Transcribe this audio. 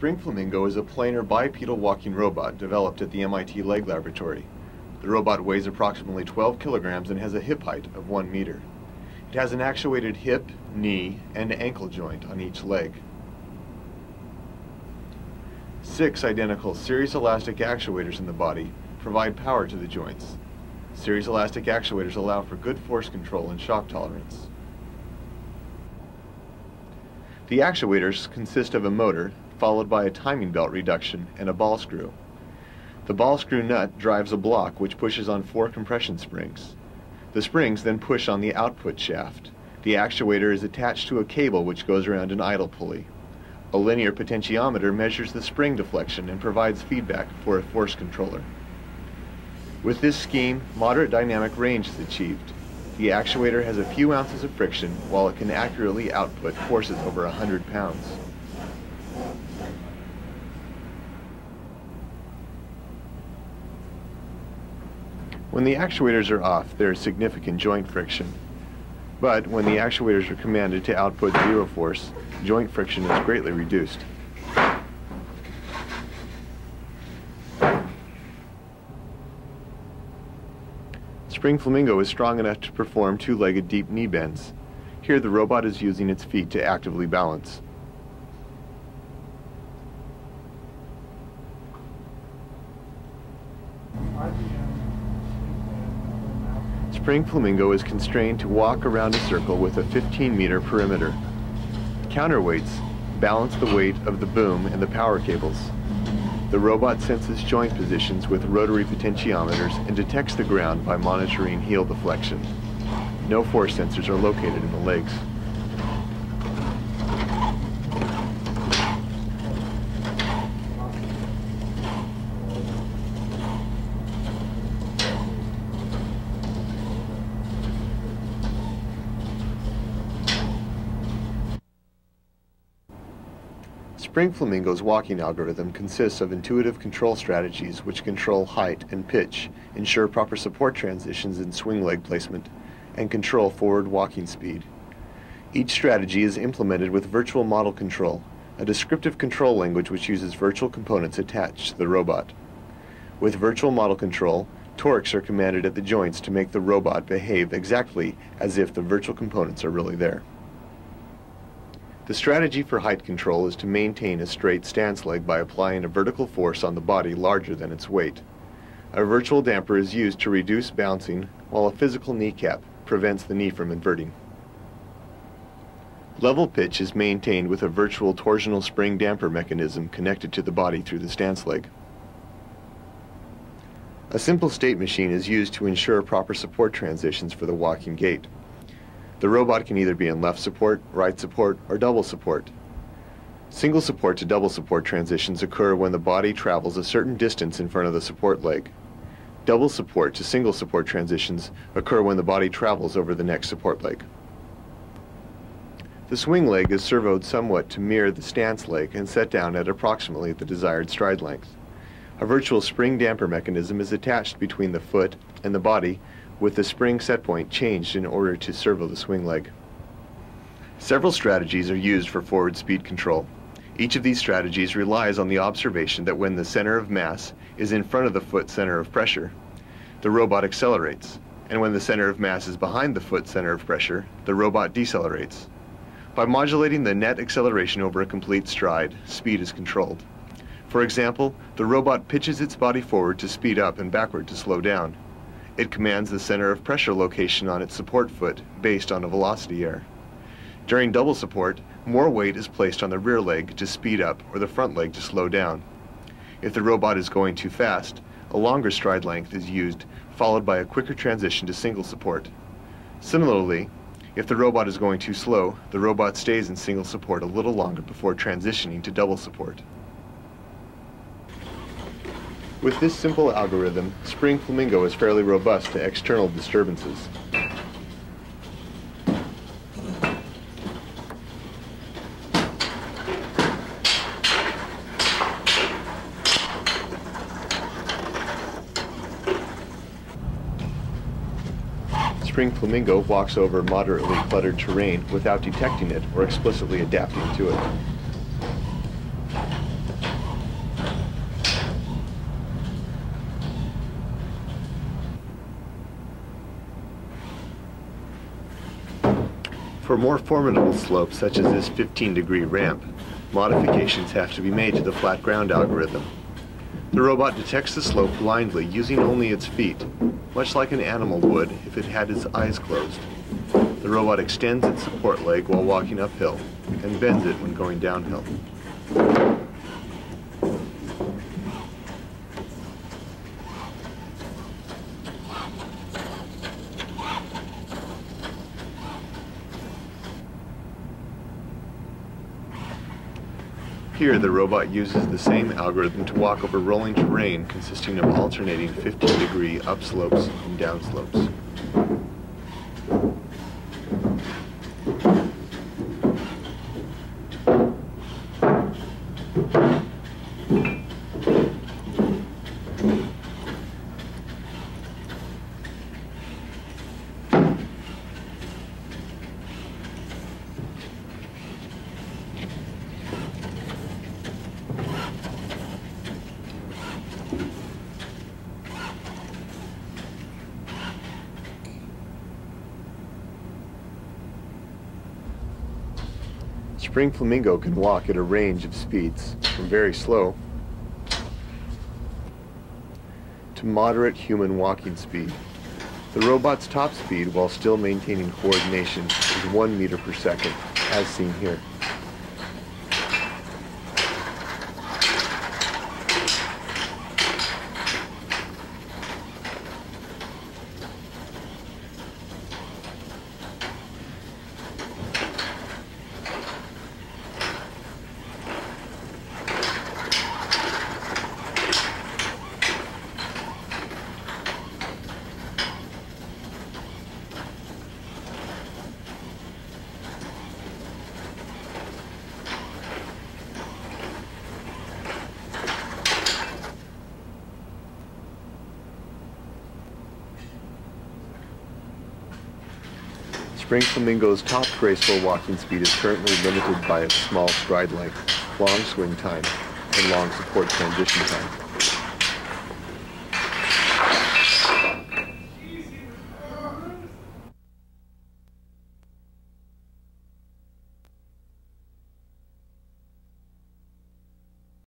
Spring Flamingo is a planar bipedal walking robot developed at the MIT Leg Laboratory. The robot weighs approximately 12 kilograms and has a hip height of 1 meter. It has an actuated hip, knee, and ankle joint on each leg. Six identical series elastic actuators in the body provide power to the joints. Series elastic actuators allow for good force control and shock tolerance. The actuators consist of a motor, followed by a timing belt reduction and a ball screw. The ball screw nut drives a block which pushes on four compression springs. The springs then push on the output shaft. The actuator is attached to a cable which goes around an idle pulley. A linear potentiometer measures the spring deflection and provides feedback for a force controller. With this scheme, moderate dynamic range is achieved. The actuator has a few ounces of friction while it can accurately output forces over 100 pounds. When the actuators are off, there is significant joint friction. But when the actuators are commanded to output zero force, joint friction is greatly reduced. Spring Flamingo is strong enough to perform two-legged deep knee bends. Here the robot is using its feet to actively balance. Spring Flamingo is constrained to walk around a circle with a 15 meter perimeter. Counterweights balance the weight of the boom and the power cables. The robot senses joint positions with rotary potentiometers and detects the ground by monitoring heel deflection. No force sensors are located in the legs. Spring Flamingo's walking algorithm consists of intuitive control strategies which control height and pitch, ensure proper support transitions in swing leg placement, and control forward walking speed. Each strategy is implemented with virtual model control, a descriptive control language which uses virtual components attached to the robot. With virtual model control, torques are commanded at the joints to make the robot behave exactly as if the virtual components are really there. The strategy for height control is to maintain a straight stance leg by applying a vertical force on the body larger than its weight. A virtual damper is used to reduce bouncing, while a physical kneecap prevents the knee from inverting. Level pitch is maintained with a virtual torsional spring damper mechanism connected to the body through the stance leg. A simple state machine is used to ensure proper support transitions for the walking gait. The robot can either be in left support, right support, or double support. Single support to double support transitions occur when the body travels a certain distance in front of the support leg. Double support to single support transitions occur when the body travels over the next support leg. The swing leg is servoed somewhat to mirror the stance leg and set down at approximately the desired stride length. A virtual spring damper mechanism is attached between the foot and the body with the spring set point changed in order to servo the swing leg. Several strategies are used for forward speed control. Each of these strategies relies on the observation that when the center of mass is in front of the foot center of pressure, the robot accelerates, and when the center of mass is behind the foot center of pressure, the robot decelerates. By modulating the net acceleration over a complete stride, speed is controlled. For example, the robot pitches its body forward to speed up and backward to slow down. It commands the center of pressure location on its support foot based on a velocity error. During double support, more weight is placed on the rear leg to speed up or the front leg to slow down. If the robot is going too fast, a longer stride length is used, followed by a quicker transition to single support. Similarly, if the robot is going too slow, the robot stays in single support a little longer before transitioning to double support. With this simple algorithm, Spring Flamingo is fairly robust to external disturbances. Spring Flamingo walks over moderately cluttered terrain without detecting it or explicitly adapting to it. For more formidable slopes, such as this 15 degree ramp, modifications have to be made to the flat ground algorithm. The robot detects the slope blindly using only its feet, much like an animal would if it had its eyes closed. The robot extends its support leg while walking uphill and bends it when going downhill. Here, the robot uses the same algorithm to walk over rolling terrain consisting of alternating 15 degree upslopes and downslopes. Spring Flamingo can walk at a range of speeds from very slow to moderate human walking speed. The robot's top speed, while still maintaining coordination, is 1 meter per second, as seen here. Spring Flamingo's top graceful walking speed is currently limited by its small stride length, long swing time, and long support transition time.